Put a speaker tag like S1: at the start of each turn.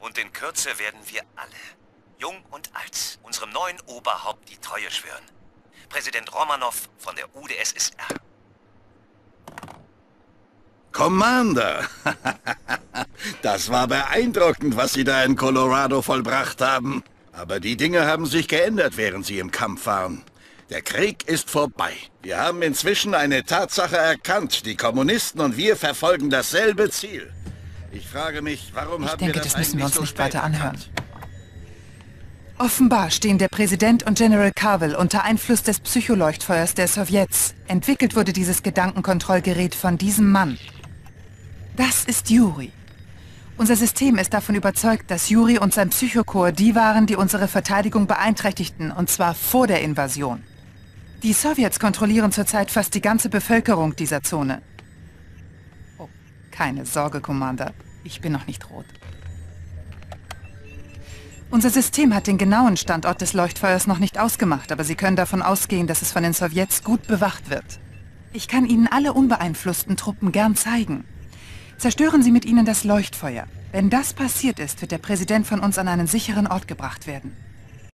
S1: Und in Kürze werden wir alle, jung und alt, unserem neuen Oberhaupt die Treue schwören. Präsident Romanov von der UdSSR.
S2: Commander! das war beeindruckend, was Sie da in Colorado vollbracht haben. Aber die Dinge haben sich geändert, während Sie im Kampf waren. Der Krieg ist vorbei. Wir haben inzwischen eine Tatsache erkannt. Die Kommunisten und wir verfolgen dasselbe Ziel. Ich frage mich, warum
S3: ich
S2: haben
S3: denke,
S2: wir das,
S3: das müssen wir uns
S2: so
S3: nicht weiter anhören. Offenbar stehen der Präsident und General Carville unter Einfluss des Psycholeuchtfeuers der Sowjets. Entwickelt wurde dieses Gedankenkontrollgerät von diesem Mann. Das ist Yuri. Unser System ist davon überzeugt, dass Yuri und sein Psychochor die waren, die unsere Verteidigung beeinträchtigten, und zwar vor der Invasion. Die Sowjets kontrollieren zurzeit fast die ganze Bevölkerung dieser Zone. Keine Sorge, Commander. Ich bin noch nicht rot. Unser System hat den genauen Standort des Leuchtfeuers noch nicht ausgemacht, aber Sie können davon ausgehen, dass es von den Sowjets gut bewacht wird. Ich kann Ihnen alle unbeeinflussten Truppen gern zeigen. Zerstören Sie mit ihnen das Leuchtfeuer. Wenn das passiert ist, wird der Präsident von uns an einen sicheren Ort gebracht werden.